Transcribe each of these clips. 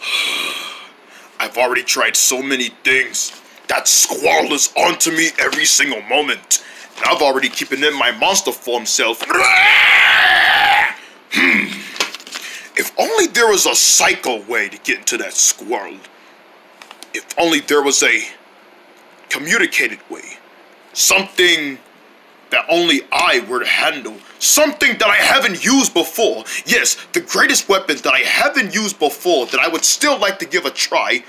I've already tried so many things. That squall is onto me every single moment. And I've already keeping in my monster form self. Hmm. If only there was a cycle way to get into that squirrel. If only there was a communicated way. Something that only I were to handle. Something that I haven't used before. Yes, the greatest weapon that I haven't used before that I would still like to give a try.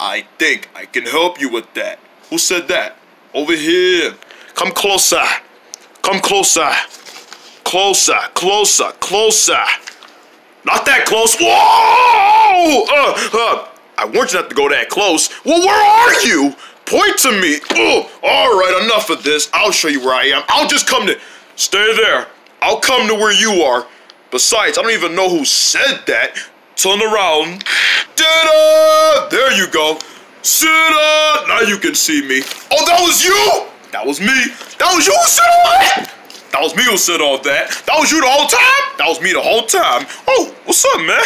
I think I can help you with that. Who said that? Over here. Come closer. Come closer. Closer, closer, closer. Not that close. Whoa! Uh, uh, I warned you not to go that close. Well, where are you? Point to me. Oh, all right, enough of this. I'll show you where I am. I'll just come to. Stay there. I'll come to where you are. Besides, I don't even know who said that. Turn around. There you go. Sit up. Now you can see me. Oh, that was you? That was me. That was you who said all that? That was me who said all that. That was you the whole time? That was me the whole time. Oh, what's up, man?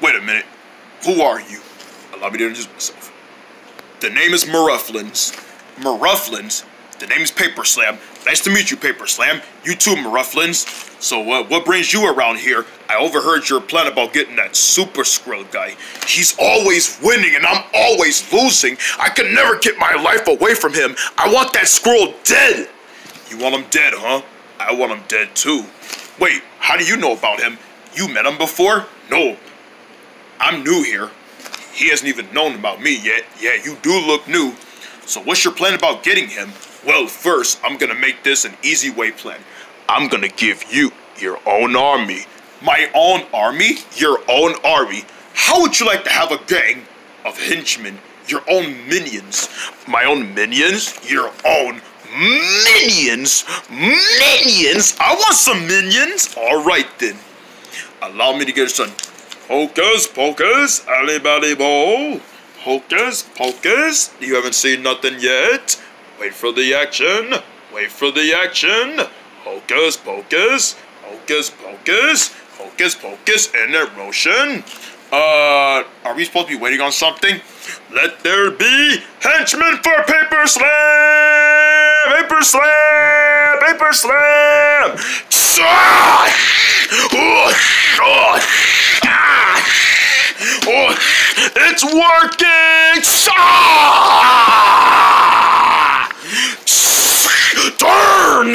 Wait a minute. Who are you? Allow me to introduce myself. The name is Murufflins. Murufflins? The name is Paper Slam. Nice to meet you, Paper Slam. You too, Murufflins. So, uh, what brings you around here? I overheard your plan about getting that Super Squirrel guy. He's always winning and I'm always losing. I can never get my life away from him. I want that squirrel dead. You want him dead, huh? I want him dead too. Wait, how do you know about him? You met him before? No. I'm new here. He hasn't even known about me yet. Yeah, you do look new. So what's your plan about getting him? Well, first, I'm gonna make this an easy way plan. I'm gonna give you your own army. My own army? Your own army? How would you like to have a gang of henchmen? Your own minions. My own minions? Your own minions? Minions? I want some minions. All right then. Allow me to get some Hocus pocus, alibally ball. Hocus pocus, you haven't seen nothing yet. Wait for the action. Wait for the action. Hocus pocus, hocus pocus, hocus pocus, in motion. Uh, are we supposed to be waiting on something? Let there be henchmen for Paper Slam! Paper Slam! Paper Slam! It's working! Turn!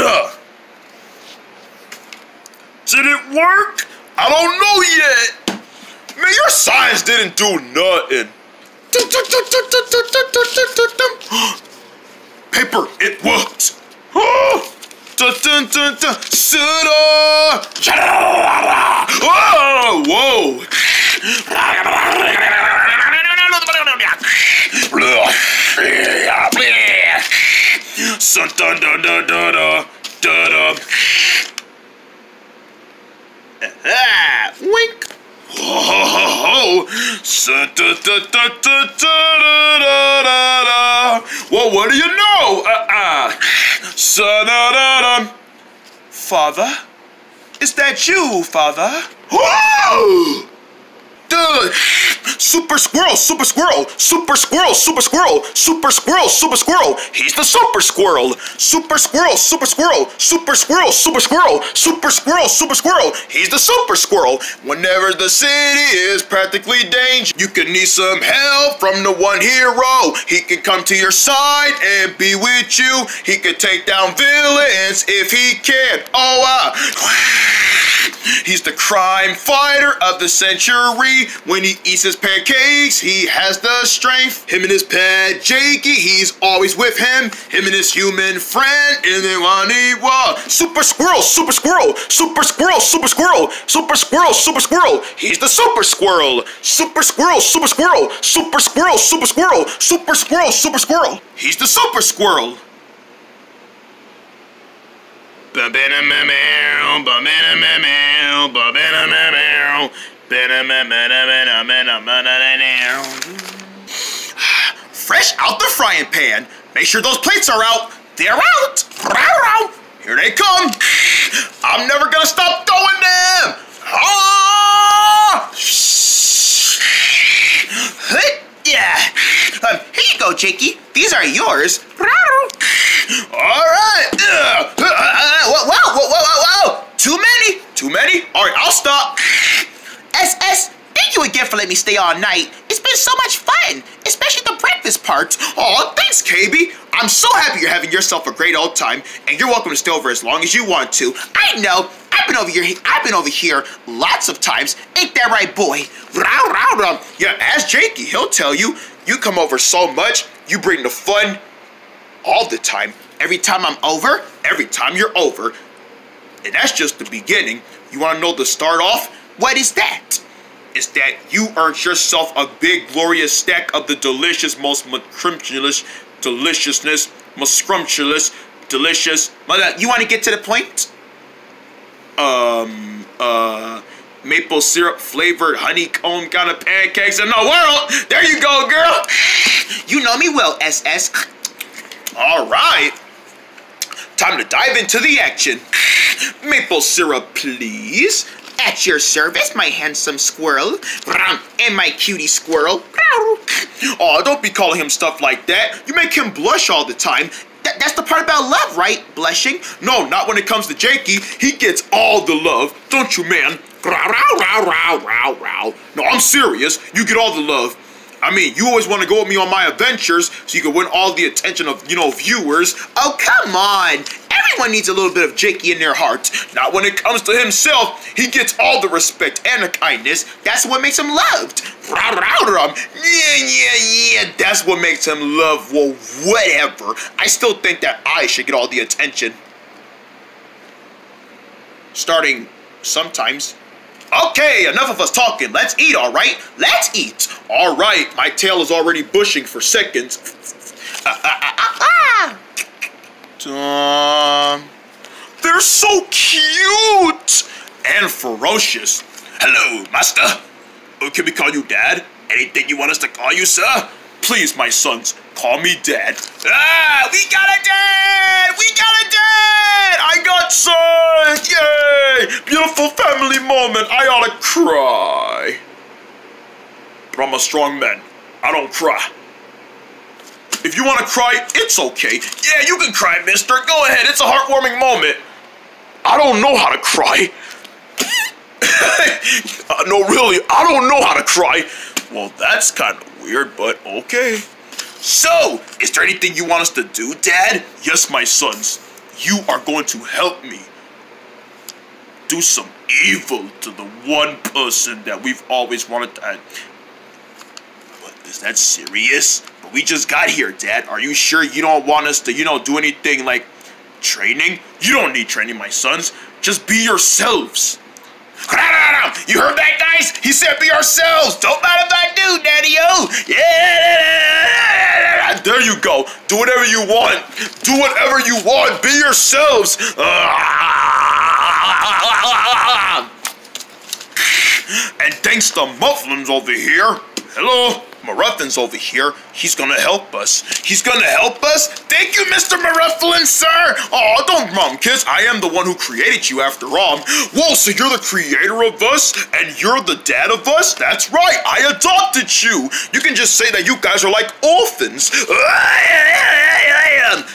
Did it work? I don't know yet. Man, your science didn't do nothing. Paper, it worked. Dun, dun, dun, dun. Oh, whoa. Dun, dun, dun, dun, dun, dun, dun. Ah, wink. Well, what do you know? Uh-uh. Father? Is that you, father? Whoa! Super Squirrel, Super Squirrel, Super Squirrel, Super Squirrel, Super Squirrel, Super Squirrel. He's the Super Squirrel. Super Squirrel, Super Squirrel, Super Squirrel, Super Squirrel, Super Squirrel, Super Squirrel. He's the Super Squirrel. Whenever the city is practically dangerous, you can need some help from the one hero. He can come to your side and be with you. He can take down villains if he can. Oh, uh, he's the crime fighter of the century. When he eats his pancakes, he has the strength. Him and his pet Jakey, he's always with him. Him and his human friend, and then one. Super Squirrel, Super Squirrel, Super Squirrel, Super Squirrel, Super Squirrel, Super Squirrel. He's the Super Squirrel. Super Squirrel, Super Squirrel, Super Squirrel, Super Squirrel, Super Squirrel, Super Squirrel. He's the Super Squirrel. Ba-ba-da-ma-meow, ba-ba-da-ma-meow, ba-ba-da-ma-meow. Fresh out the frying pan. Make sure those plates are out. They're out. Here they come. I'm never gonna stop throwing them. Ah! Yeah. Um, here you go, Jakey. These are yours. All right. Whoa, whoa, whoa, whoa, whoa. Too many. Too many. All right, I'll stop. SS, thank you again for letting me stay all night. It's been so much fun, especially the breakfast part. Oh, thanks, KB. I'm so happy you're having yourself a great old time, and you're welcome to stay over as long as you want to. I know. I've been over here. I've been over here lots of times. Ain't that right, boy? Row. Yeah, ask Jakey. He'll tell you. You come over so much. You bring the fun all the time. Every time I'm over, Every time you're over. And that's just the beginning. You want to know the start off? What is that? Is that you earned yourself a big, glorious stack of the delicious, most scrumptious deliciousness, most scrumptious, delicious. Mother, you want to get to the point? um, uh, maple syrup flavored honeycomb kind of pancakes in the world. There you go, girl. You know me well, SS. All right. Time to dive into the action. Maple syrup, please. At your service, my handsome squirrel. And my cutie squirrel. Oh, don't be calling him stuff like that. You make him blush all the time. That, that's the part about love, right? Blushing? No, not when it comes to Jakey. He gets all the love, don't you, man? No, I'm serious. You get all the love. I mean, you always want to go with me on my adventures so you can win all the attention of, you know, viewers. Oh, come on. Everyone needs a little bit of Jakey in their heart. Not when it comes to himself. He gets all the respect and the kindness. That's what makes him loved. Yeah, yeah, yeah. That's what makes him love. Well, whatever. I still think that I should get all the attention. Starting sometimes. Okay, enough of us talking. Let's eat, all right? Let's eat. All right, my tail is already bushing for seconds. Um, they're so cute and ferocious. Hello, master. Oh, can we call you dad? Anything you want us to call you, sir? Please, my sons, call me dad. Ah, we got a dad! We got a dad! I got sons! Yay! Beautiful family moment. I ought to cry. But I'm a strong man. I don't cry. If you want to cry, it's okay. Yeah, you can cry, mister. Go ahead. It's a heartwarming moment. I don't know how to cry. uh, no, really, I don't know how to cry. Well, that's kind of weird, but okay. So, is there anything you want us to do, Dad? Yes, my sons. You are going to help me do some evil to the one person that we've always wanted to. Is that serious? But we just got here, Dad. Are you sure you don't want us to, you know, do anything like training? You don't need training, my sons. Just be yourselves. You heard that, guys? He said be ourselves. Don't mind if I do, Daddy-O. Yeah. There you go. Do whatever you want. Do whatever you want. Be yourselves. And thanks to Mufflins over here. Hello. Maruffins over here. He's gonna help us. He's gonna help us. Thank you, Mr. Marufflin, sir. Oh, don't mom, kids. I am the one who created you after all. Whoa, so you're the creator of us, and you're the dad of us? That's right. I adopted you. You can just say that you guys are like orphans.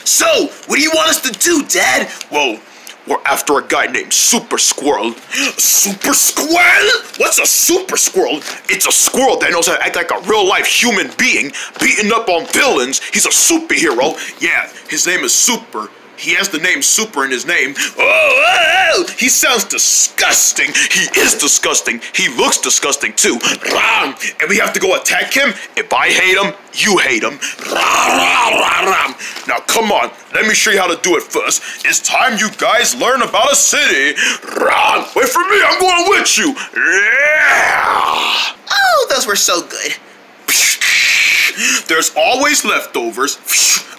So, what do you want us to do, Dad? Well, we're after a guy named Super Squirrel. Super Squirrel? What's a Super Squirrel? It's a squirrel that knows how to act like a real life human being, beating up on villains. He's a superhero. Yeah, his name is Super. He has the name Super in his name. Oh, oh, oh, he sounds disgusting. He is disgusting. He looks disgusting too. And we have to go attack him. If I hate him, you hate him. Now come on, let me show you how to do it first. It's time you guys learn about a city. Wait for me, I'm going with you. Yeah. Oh, those were so good. There's always leftovers.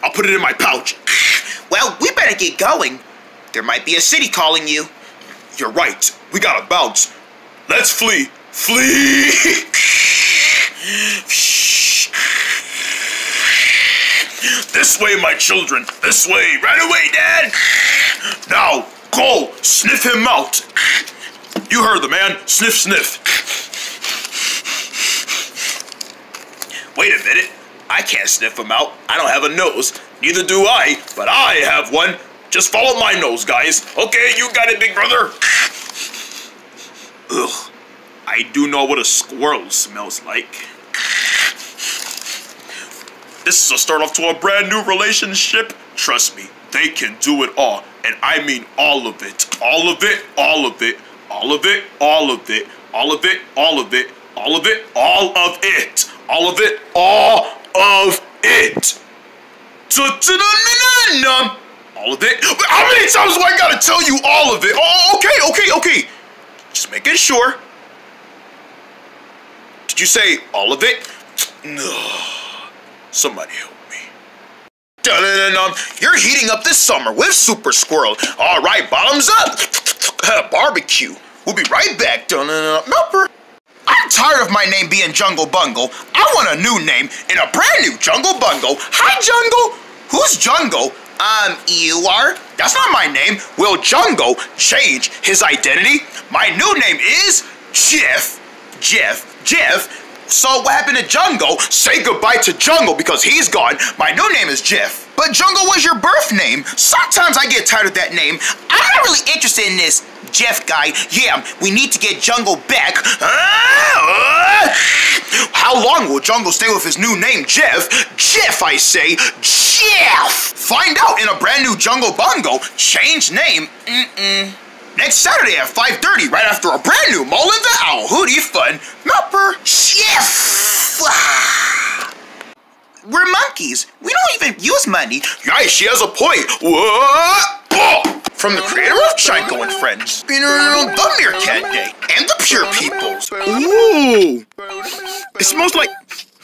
I'll put it in my pouch. Well, we better get going. There might be a city calling you. You're right. We gotta bounce. Let's flee. Flee! this way, my children. This way. Right away, Dad. Now, go. Sniff him out. You heard the man. Sniff, sniff. Wait a minute. I can't sniff him out. I don't have a nose. Neither do I, but I have one. Just follow my nose, guys. Okay, you got it, big brother. Ugh. I do know what a squirrel smells like. This is a start off to a brand new relationship. Trust me, they can do it all. And I mean all of it. All of it, all of it, all of it, all of it, all of it, all of it, all of it, all of it, all of it, all of it. All of it. How many times do I gotta tell you all of it? Oh, okay, okay, okay. Just making sure. Did you say all of it? No. Somebody help me. You're heating up this summer with Super Squirrel. All right, bottoms up. Barbecue. We'll be right back. Dun-dun-dun. Tired of my name being Jungle Bungle. I want a new name in a brand new Jungle Bungle. Hi, Jungle. Who's Jungle? Um, you are? That's not my name. Will Jungle change his identity? My new name is Jeff. Jeff. Jeff. So what happened to Jungle? Say goodbye to Jungle because he's gone. My new name is Jeff. But Jungle was your birth name. Sometimes I get tired of that name. I'm not really interested in this Jeff guy. Yeah, we need to get Jungle back. Ah! How long will Jungle stay with his new name, Jeff? Jeff, I say. Jeff! Find out in a brand new Jungle Bungle, Change name. Mm-mm. Next Saturday at 5.30, right after a brand new Mullen the Owl hoodie fun. Melper. Jeff! We're monkeys. We don't even use money. Yeah, she has a point. What? From the creator of Chico and Friends, the Meerkat Day, and the Pure Peoples. Ooh! It smells like...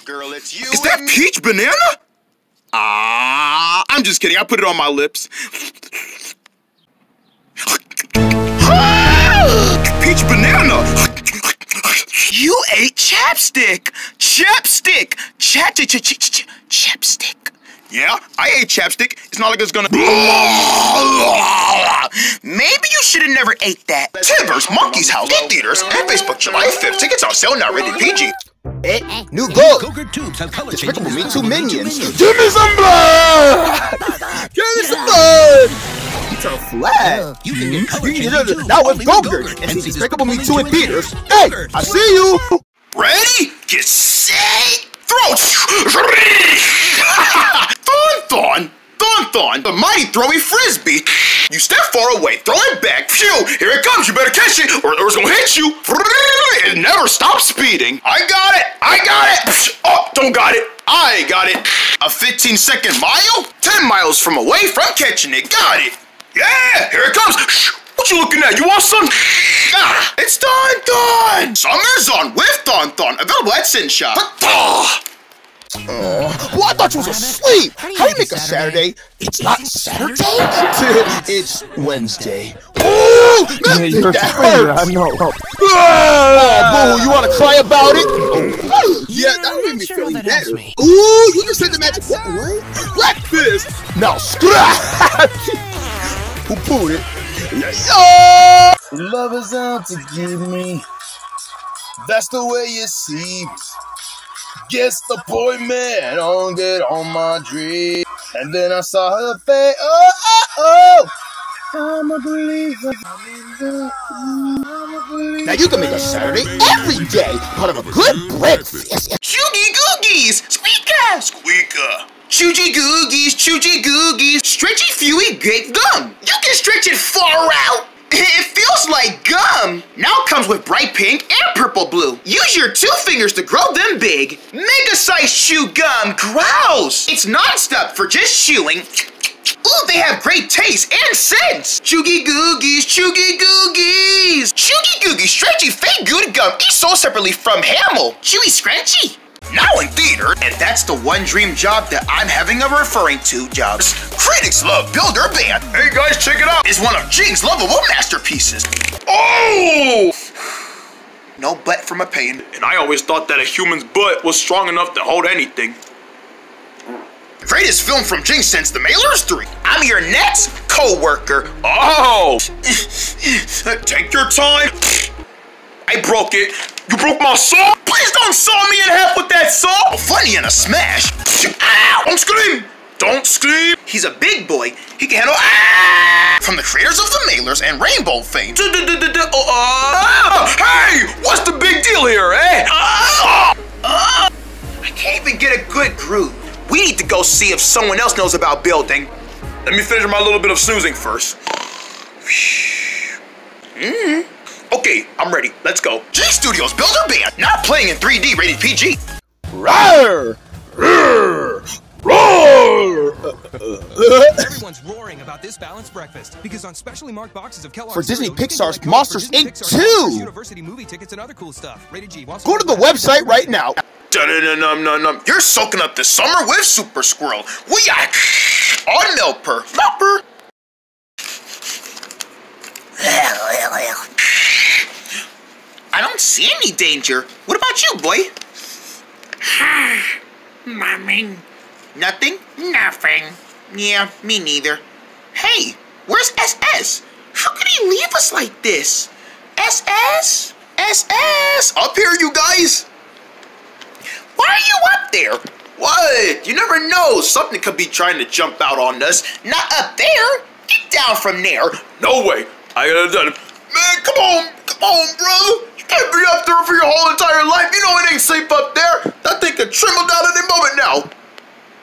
Girl, it's you. Is that peach banana? Ah, I'm just kidding. I put it on my lips. peach banana! You ate chapstick! Chapstick! Chap ch ch ch ch chapstick. Yeah, I ate chapstick. It's not like it's gonna. Maybe you should have never ate that. Timbers, Monkey's House, in theaters, and Facebook July 5th. Tickets on sale now, rated PG. Eh, new goal. Go-Gurt tubes have color Despicable Me changes. 2 minions. Give me some blood! Give me some blood! It's a flat. You can get color You changing know, too. Now with Only Go-Gurt and see Despicable Me 2 in theaters. Hey, I see you. Ready? Get set! Throw! thon thon! Thon thon! The mighty throwy frisbee! You step far away, throw it back, phew! Here it comes, you better catch it, or, or it's gonna hit you! It never stops speeding! I got it! I got it! Oh, don't got it! I got it! A 15 second mile? 10 miles from away from catching it, got it! Yeah! Here it comes! What you looking at? You want some? Ah, it's Don Don! Summer's on with Don Don, available at Sin Shop. Oh, Well, I thought you was asleep. How do you make a Saturday? It's not Saturday. it's Wednesday. Ooh, that, that hurts. know. Oh, boo, you want to cry about it? Oh, yeah, that made me feel better. Ooh, you just said the magic word. What? Breakfast. Now scratch. Who pooed it? Yo! Love is out to give me. That's the way it seems. Guess the boy man don't get on my dream. And then I saw her face. Oh, oh, oh. I'm a believer. I'm in the- I'm a believer. Now you can make a Saturday every day part of a good breakfast. Choogy Googies! Squeaker! Squeaker! Choogy Googies, Choogy Googies, stretchy fewy grape gum. You can stretch it far out. It feels like gum. Now comes with bright pink and purple blue. Use your two fingers to grow them big. Mega size chew gum. Grouse. It's non-stop for just chewing. Ooh, they have great taste and sense. Choogy Googies, Choogy Googies. Choogy Googies, stretchy fake good gum. Each sold separately from Hamel. Chewy Scrunchy. Now in theater, and that's the one dream job that I'm having a referring to jobs. Critics love Builder Band. Hey guys, check it out. It's one of Jing's lovable masterpieces. Oh! No butt from a pain. And I always thought that a human's butt was strong enough to hold anything. Greatest film from Jing since The Mailers 3. I'm your next co-worker. Oh! Take your time. I broke it. You broke my soul? Please don't don't saw me in half with that saw. Funny in a smash. Ow! Don't scream. Don't scream. He's a big boy. He can handle. Ah! From the creators of the Mailers and Rainbow fame. Uh, hey, what's the big deal here, eh? I can't even get a good groove. We need to go see if someone else knows about building. Let me finish my little bit of snoozing first. Mm. Okay, I'm ready. Let's go. G Studios Builder Band, not playing in 3D rated PG. Roar! Roar! Roar! Everyone's roaring about this balanced breakfast because on specially marked boxes of Kellogg's For Disney cereal, Pixar's collect Monsters, Inc. Pixar 2. University movie tickets and other cool stuff. Rated G. Want Go to the website right now. Dun-dun-dun-dun-dun. You're soaking up the summer with Super Squirrel. We are on Melper. Melper. I don't see any danger. What about you, boy? Mommy, Nothing? nothing. Yeah, me neither. Hey, where's SS? How could he leave us like this? SS? SS? Up here, you guys! Why are you up there? What? You never know. Something could be trying to jump out on us. Not up there. Get down from there. No way. I gotta done it. Man, come on. Come on, brother. You can't be up there for your whole entire life. You know it ain't safe up there. That thing could trim down any moment now.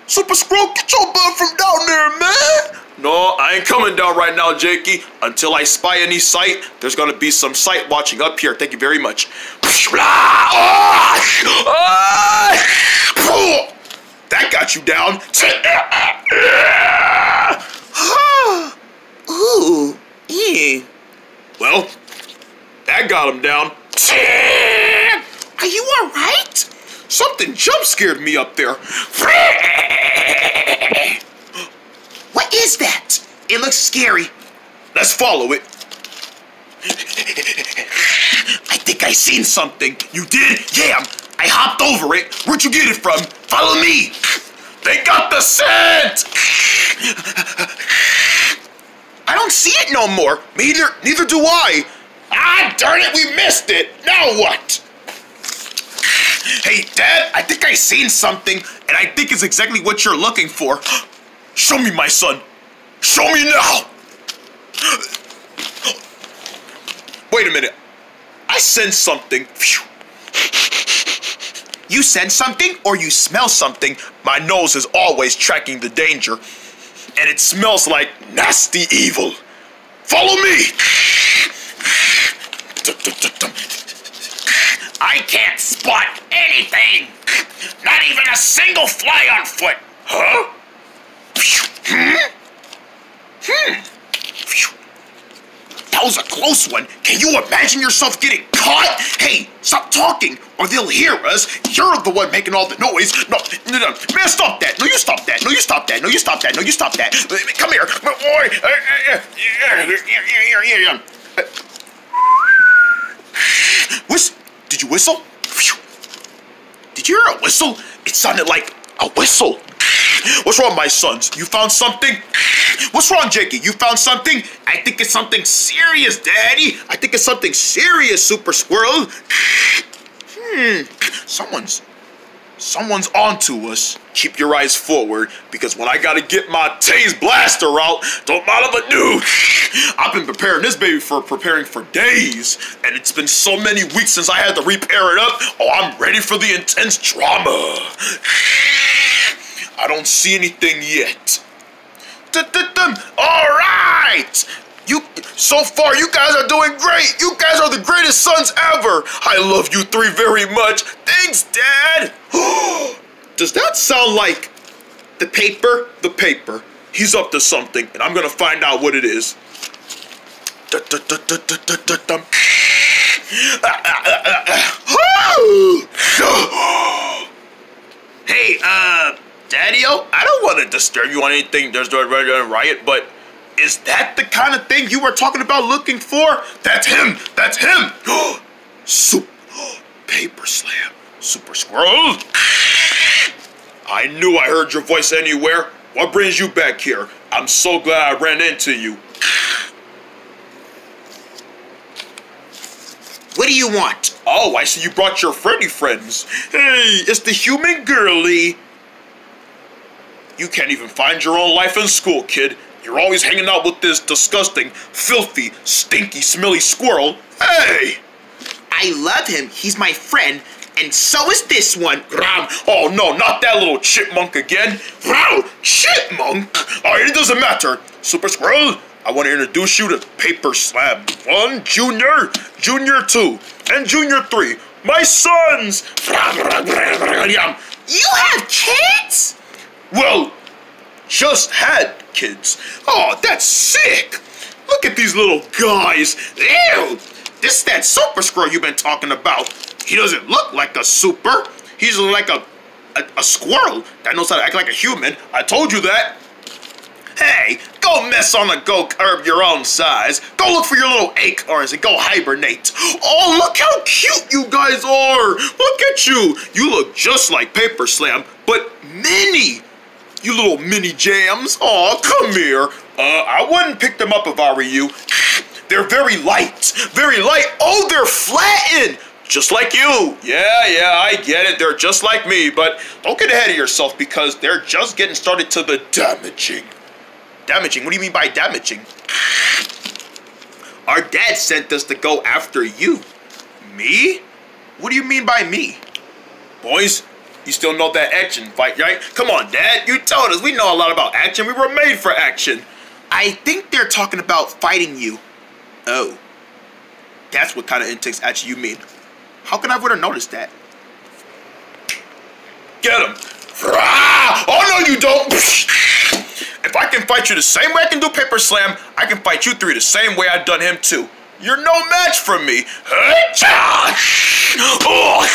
Super Squirrel, get your butt from down there, man! No, I ain't coming down right now, Jakey. Until I spy any sight, there's gonna be some sight watching up here. Thank you very much. That got you down. Ooh, yeah. Well, that got him down. Are you alright? Something jump scared me up there. What is that? It looks scary. Let's follow it. I think I seen something. You did? Yeah. I hopped over it. Where'd you get it from? Follow me. They got the scent. I don't see it no more. Neither, neither do I. Ah, darn it, we missed it. Now what? Hey, Dad, I think I seen something, and I think it's exactly what you're looking for. Show me, my son. Show me now. Wait a minute. I sense something. Phew. You sense something or you smell something. My nose is always tracking the danger. And it smells like nasty evil. Follow me. I can't spot anything. Not even a single fly on foot. Huh? Hmm? Hmm. That was a close one. Can you imagine yourself getting caught? Hey, stop talking, or they'll hear us. You're the one making all the noise. No, no, no. Man, stop that. No, you stop that. No, you stop that. No, you stop that. No, you stop that. Come here. Boy. Whist? Did you whistle? Did you hear a whistle? It sounded like a whistle. What's wrong, my sons? You found something? What's wrong, Jakey? You found something? I think it's something serious, Daddy. I think it's something serious, Super Squirrel. Hmm. Someone's. Someone's onto us. Keep your eyes forward, because when I gotta get my tase blaster out, don't mind if I do. I've been preparing this baby for preparing for days, and it's been so many weeks since I had to repair it up. Oh, I'm ready for the intense drama. I don't see anything yet. All right. You so far you guys are doing great. You guys are the greatest sons ever. I love you three very much. Thanks, Dad. Does that sound like the paper? The paper. He's up to something, and I'm gonna find out what it is. Hey, uh, Daddy-O, I don't want to disturb you on anything there's a riot, but is that the kind of thing you were talking about looking for? That's him! That's him! Super Paper Slam. Super Squirrel? I knew I heard your voice anywhere. What brings you back here? I'm so glad I ran into you. What do you want? Oh, I see you brought your Freddy friends. Hey, it's the human girly. You can't even find your own life in school, kid. You're always hanging out with this disgusting, filthy, stinky, smelly squirrel. Hey! I love him. He's my friend. And so is this one. Ram! Oh no, not that little chipmunk again! Ram! Chipmunk! Alright, it doesn't matter. Super Squirrel, I want to introduce you to Paper Slam One, Junior, Junior two, and Junior three. My sons! You have kids? Well, just had kids. Oh, that's sick! Look at these little guys. Ew! This is that super squirrel you've been talking about. He doesn't look like a super. He's like a, a, a squirrel that knows how to act like a human. I told you that. Hey, go mess on the go curb your own size. Go look for your little acorns and go hibernate. Oh, look how cute you guys are. Look at you. You look just like Paper Slam, but mini. You little mini jams. Oh, come here. Uh, I wouldn't pick them up if I were you. They're very light. Very light. Oh, they're flattened. Just like you. Yeah, yeah, I get it. They're just like me, but don't get ahead of yourself because they're just getting started to the damaging. Damaging? What do you mean by damaging? Our dad sent us to go after you. Me? What do you mean by me? Boys, you still know that action fight, right? Come on, Dad. You told us. We know a lot about action. We were made for action. I think they're talking about fighting you. Oh. That's what kind of intense action you mean. How can I would have noticed that? Get him! Oh no, you don't! If I can fight you the same way I can do Paper Slam, I can fight you three the same way I done him too. You're no match for me. Oh,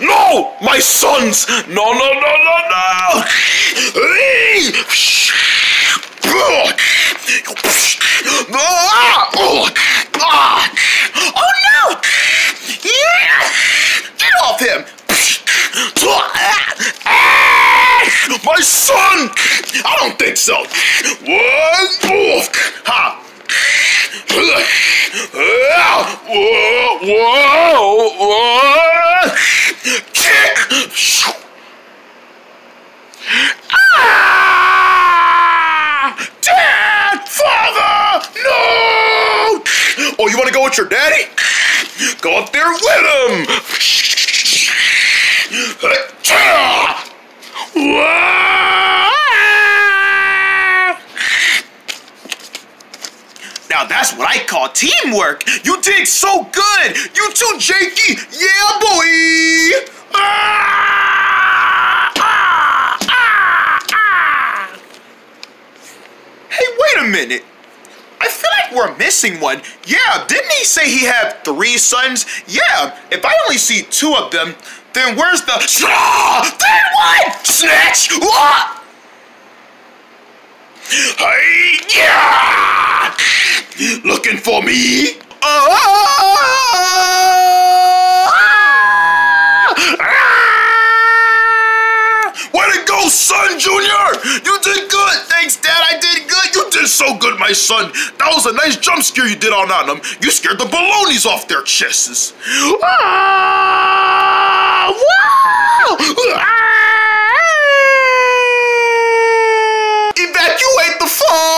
no, my sons! No, no, no, no, no! Oh no! Get off him! My son! I don't think so. One. Ha! Whoa, whoa, whoa. Ah! Dad! Father! No! Oh, you want to go with your daddy? Go up there with him! Now that's what I call teamwork. You did so good. You too, Jakey. Yeah, boy. Ah, ah, ah. Hey, wait a minute. I feel like we're missing one. Yeah, didn't he say he had three sons? Yeah, if I only see two of them, then where's the Then what? Snatch! What? Hey, yeah! Looking for me? Oh, ah! Ah! Way to go, son, Junior! You did good! Thanks, Dad, I did good! You did so good, my son! That was a nice jump scare you did on them. You scared the balonies off their chests. Ah! Wow! Ah! Oh!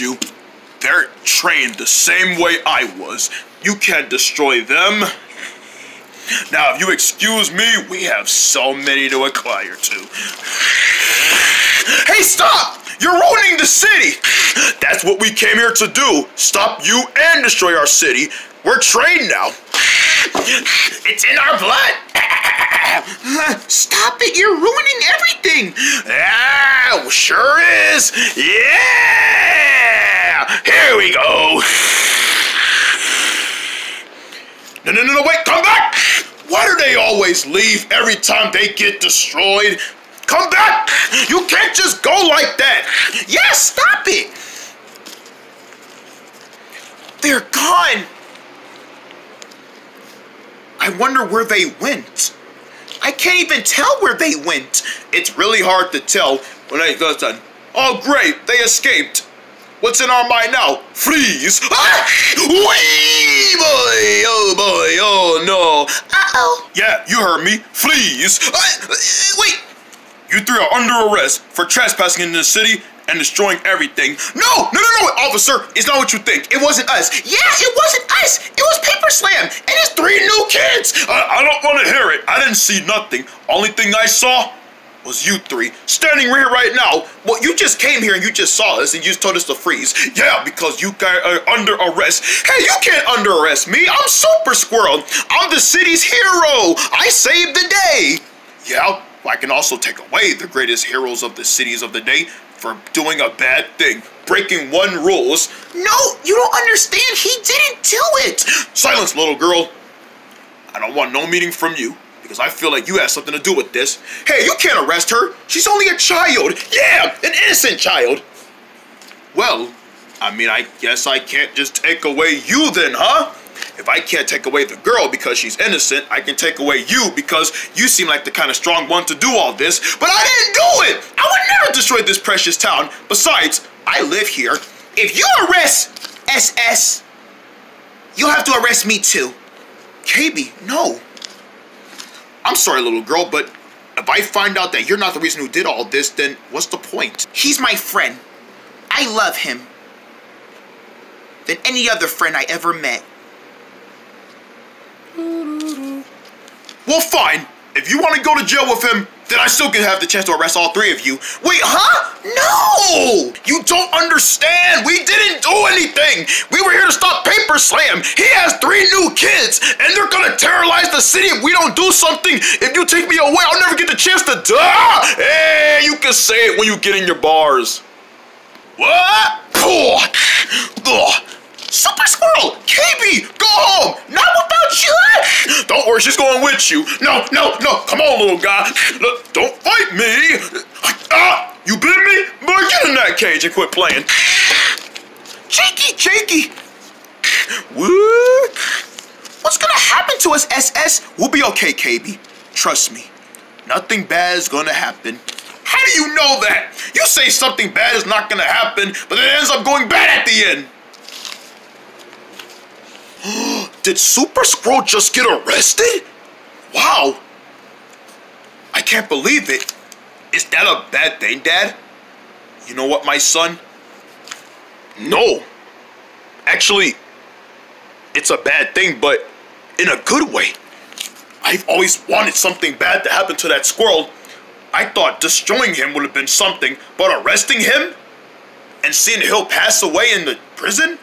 You, they're trained the same way I was. You can't destroy them. Now, if you excuse me, we have so many to acquire to. Hey, stop! You're ruining the city! That's what we came here to do. Stop you and destroy our city. We're trained now. It's in our blood. Stop it, you're ruining everything. Yeah, sure is. Yeah! Here we go. No, no, no, no, wait, come back! Why do they always leave every time they get destroyed? Come back! You can't just go like that! Yeah, stop it! They're gone! I wonder where they went. I can't even tell where they went. It's really hard to tell when I listen. Oh, great, they escaped. What's in our mind now? Freeze! Ah! Wee boy! Oh boy! Oh no! Uh-oh. Yeah, you heard me. Freeze! Ah, wait! You three are under arrest for trespassing in the city and destroying everything. No! No, no, no, officer! It's not what you think. It wasn't us. Yeah, it wasn't us. It was Paper Slam and his three new kids. I, I don't want to hear it. I didn't see nothing. Only thing I saw was you three standing here right now. Well, you just came here and you just saw us and you just told us to freeze. Yeah, because you guys uh, are under arrest. Hey, you can't under arrest me. I'm Super Squirrel. I'm the city's hero. I saved the day. Yeah, I can also take away the greatest heroes of the cities of the day for doing a bad thing, breaking one rules. No, you don't understand. He didn't do it. Silence, little girl. I don't want no meeting from you because I feel like you have something to do with this. Hey, you can't arrest her. She's only a child. Yeah, an innocent child. Well, I mean, I guess I can't just take away you then, huh? If I can't take away the girl because she's innocent, I can take away you because you seem like the kind of strong one to do all this, but I didn't do it! I would never destroy this precious town. Besides, I live here. If you arrest SS, you'll have to arrest me too. KB, no. I'm sorry, little girl, but if I find out that you're not the reason who did all this, then what's the point? He's my friend. I love him. Than any other friend I ever met. Well, fine. If you want to go to jail with him, then I still can have the chance to arrest all three of you. Wait, huh? No! You don't understand. We didn't do anything. We were here to stop Paper Slam. He has three new kids, and they're gonna terrorize the city if we don't do something. If you take me away, I'll never get the chance to die. Hey, you can say it when you get in your bars. What? Ugh. Super Squirrel! KB! Go home! Not without you! Don't worry, she's going with you. No, no, no. Come on, little guy. Look, don't fight me. Ah! You bit me? Boy, get in that cage and quit playing. Jakey! What? What's gonna happen to us, SS? We'll be okay, KB. Trust me. Nothing bad is gonna happen. How do you know that? You say something bad is not gonna happen, but it ends up going bad at the end. Did Super Squirrel just get arrested? Wow. I can't believe it. Is that a bad thing, Dad? You know what, my son? No. Actually, it's a bad thing, but in a good way. I've always wanted something bad to happen to that squirrel. I thought destroying him would have been something, but arresting him and seeing he'll pass away in the prison?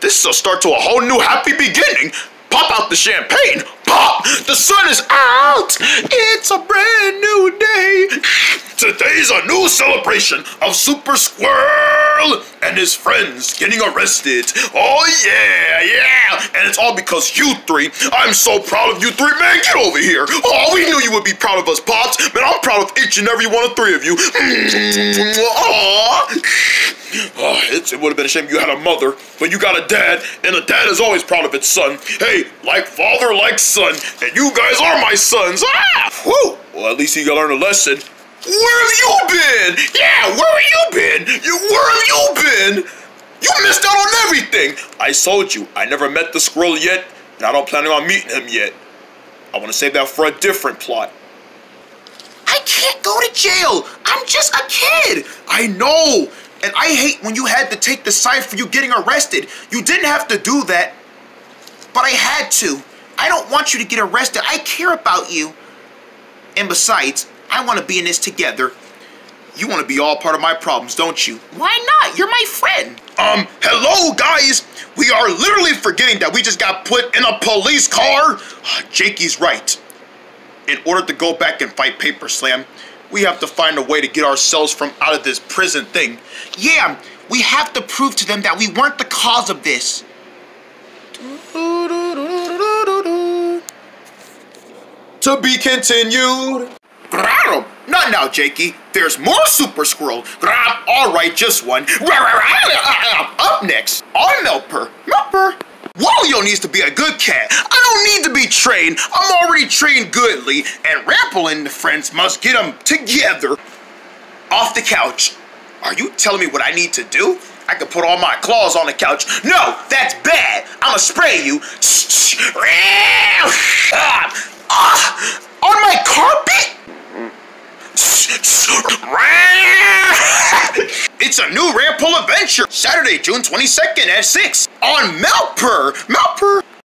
This is a start to a whole new happy beginning. Pop out the champagne. Pop! The sun is out! It's a brand new day. Today's a new celebration of Super Squirrel and his friends getting arrested. Oh yeah, yeah! And it's all because you three. I'm so proud of you three. Man, get over here. Oh, we knew you would be proud of us, Pops. Man, I'm proud of each and every one of three of you. Aww. Oh, it would have been a shame you had a mother, but you got a dad, and a dad is always proud of its son. Hey, like father, like son, and you guys are my sons. Ah! Whew! Well, at least you got learned a lesson. Where have you been? Yeah, where have you been? You, where have you been? You missed out on everything. I told you, I never met the squirrel yet, and I don't plan on meeting him yet. I want to save that for a different plot. I can't go to jail. I'm just a kid. I know. And I hate when you had to take the side for you getting arrested. You didn't have to do that. But I had to. I don't want you to get arrested. I care about you. And besides, I want to be in this together. You want to be all part of my problems, don't you? Why not? You're my friend. Um, hello, guys. We are literally forgetting that we just got put in a police car. Jakey's right. In order to go back and fight Paper Slam, we have to find a way to get ourselves from out of this prison thing. Yeah, we have to prove to them that we weren't the cause of this. To be continued. Grab Not now, Jakey. There's more Super Squirrel. Grab. All right, just one. Up next, on Meltpur. Meltpur. Wario needs to be a good cat. I don't need to be trained. I'm already trained goodly, and Rample and the friends must get them together. Off the couch. Are you telling me what I need to do? I can put all my claws on the couch. No, that's bad. I'ma spray you. Ah, on my carpet? it's a new Rample adventure, Saturday, June 22nd at 6 on Meltpur. Meltpur?